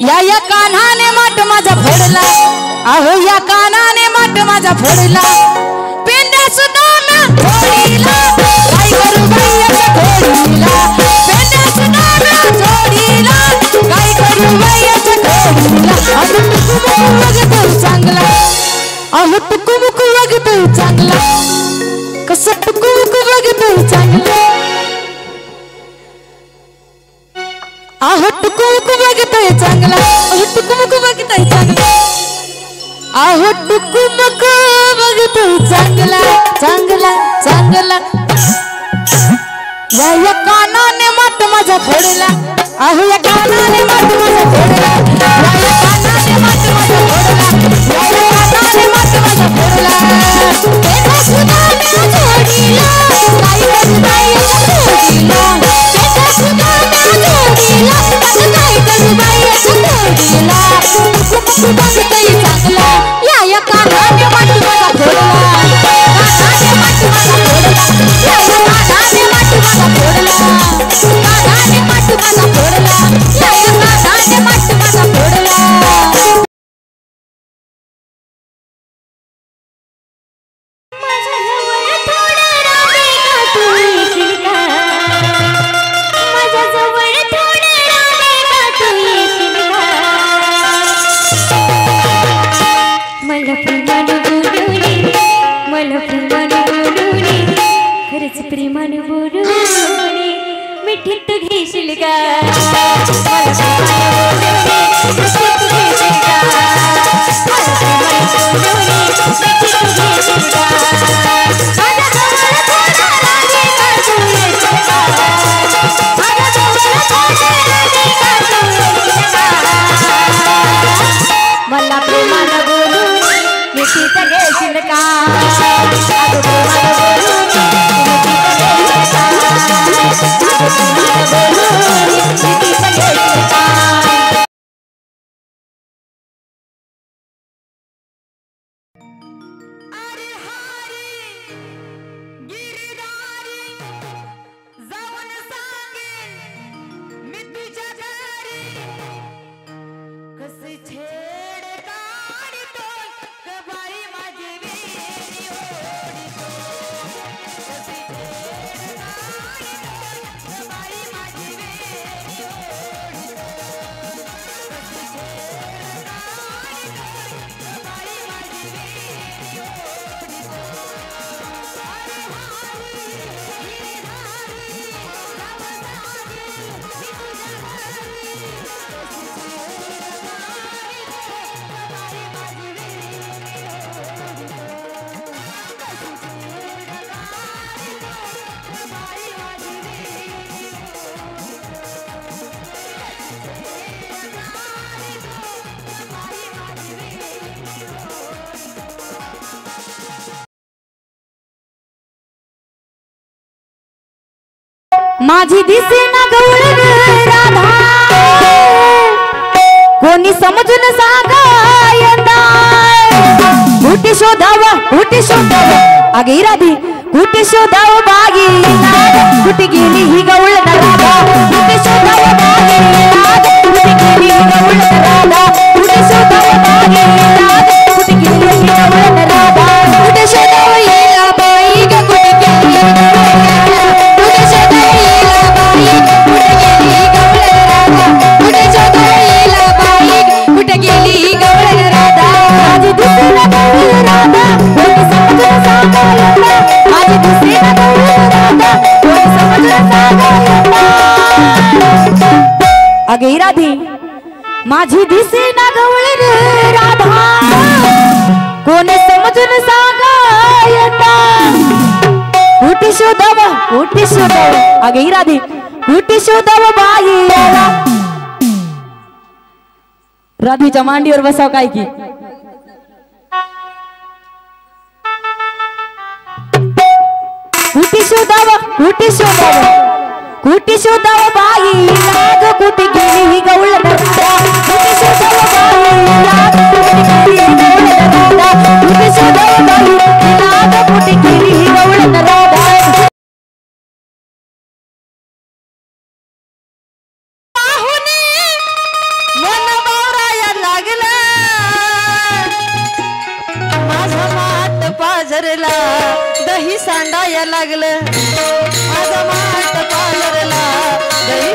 या या कान्हाने माट माझा फोडला. अहो या कानाने माट माझा फोडला. पेंड्या सुद्धा म्या फोडीला काय करू बाई चांगला अहो टुकू मुकू बघतोय चांगला अहो टुकू मुकू बघतोय चांगला चांगला चांगला या या कानाने माट माझा फोडला। अहो या कानाने माट माझा फोडला। या या कानाने माट माझा फोडला। या या कानाने माट माझा फोडला। तेव्हा सुद्धा मी जोडीला प्रेमाने बोलूनी खरंच प्रेमाने बोलूनी मिठी तू घेशील का? माझी दिसे ना गौर राधा. कोणी समजून सांगायला कुठे शोधाव कुठे शोधाव? अगे राधी कुठे शोधाव बागी कुठे गेली ही गवळ राधा? कुठे शोधाव बागी कुठे गेली ही गवळ राधा? अगे राधी। माझी दिसेना गवळ रे राधा। कोण समजून सांगायला कुठे शोधाव कुठे शोधाव अगे राधी। कुठे शोधाव बाई राधीच्या मांडीवर बसाव काय की? कुठे शोधाव कुठे शोधाव कुठे शोधाव बाई लाग कुठे दही सांडाया लागलं. आज माट पालरला दही